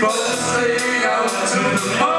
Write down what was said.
both sing out to the